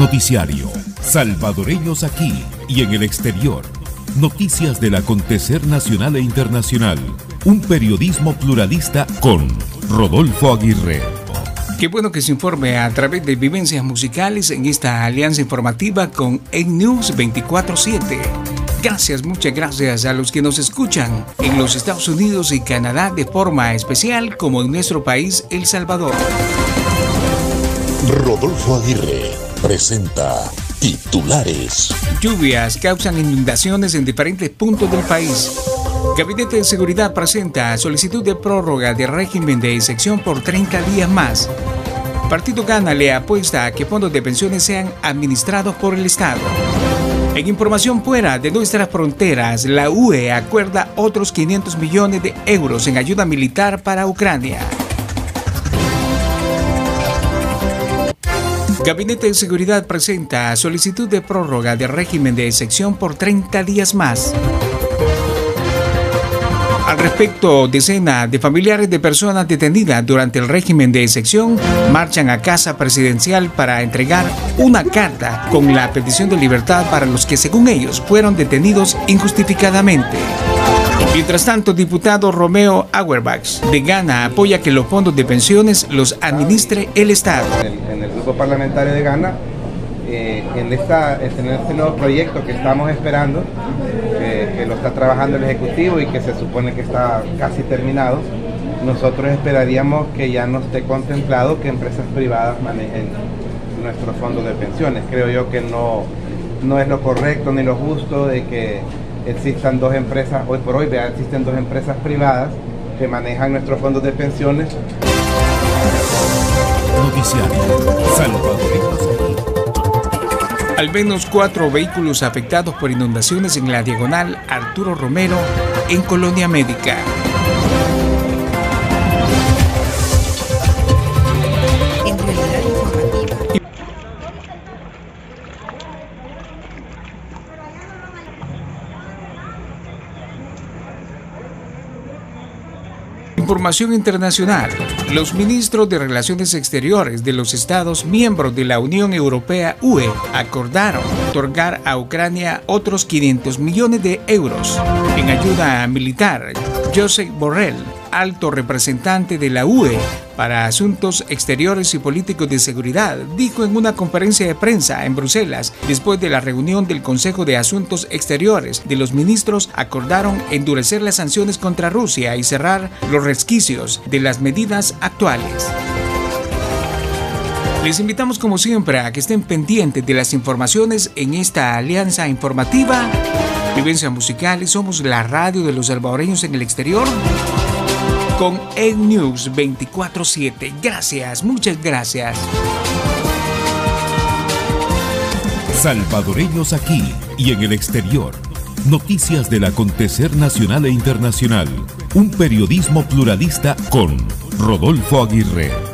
Noticiario. Salvadoreños aquí y en el exterior. Noticias del acontecer nacional e internacional. Un periodismo pluralista con Rodolfo Aguirre. Qué bueno que se informe a través de vivencias musicales en esta alianza informativa con News 24-7. Gracias, muchas gracias a los que nos escuchan en los Estados Unidos y Canadá de forma especial como en nuestro país El Salvador. Rodolfo Aguirre presenta titulares. Lluvias causan inundaciones en diferentes puntos del país. Gabinete de Seguridad presenta solicitud de prórroga de régimen de excepción por 30 días más. Partido Gana le apuesta a que fondos de pensiones sean administrados por el Estado. En información fuera de nuestras fronteras, la UE acuerda otros 500 millones de euros en ayuda militar para Ucrania. Gabinete de Seguridad presenta solicitud de prórroga de régimen de excepción por 30 días más. Al respecto, decenas de familiares de personas detenidas durante el régimen de excepción marchan a casa presidencial para entregar una carta con la petición de libertad para los que, según ellos, fueron detenidos injustificadamente. Mientras tanto, diputado Romeo Auerbach de Ghana apoya que los fondos de pensiones los administre el Estado. En el, grupo parlamentario de Ghana, eh, en, esta, en este nuevo proyecto que estamos esperando, que lo está trabajando el Ejecutivo y que se supone que está casi terminado, nosotros esperaríamos que ya no esté contemplado que empresas privadas manejen nuestros fondos de pensiones. Creo yo que no, no es lo correcto ni lo justo de que existan dos empresas, hoy por hoy vea, existen dos empresas privadas que manejan nuestros fondos de pensiones. Al menos cuatro vehículos afectados por inundaciones en la diagonal Arturo Romero en Colonia Médica. Información internacional. Los ministros de Relaciones Exteriores de los Estados miembros de la Unión Europea UE acordaron otorgar a Ucrania otros 500 millones de euros en ayuda militar. Josep Borrell alto representante de la UE para Asuntos Exteriores y Políticos de Seguridad, dijo en una conferencia de prensa en Bruselas, después de la reunión del Consejo de Asuntos Exteriores de los ministros, acordaron endurecer las sanciones contra Rusia y cerrar los resquicios de las medidas actuales. Les invitamos como siempre a que estén pendientes de las informaciones en esta alianza informativa. Vivencia Musicales, somos la radio de los salvadoreños en el exterior con News 24-7. Gracias, muchas gracias. Salvadoreños aquí y en el exterior. Noticias del acontecer nacional e internacional. Un periodismo pluralista con Rodolfo Aguirre.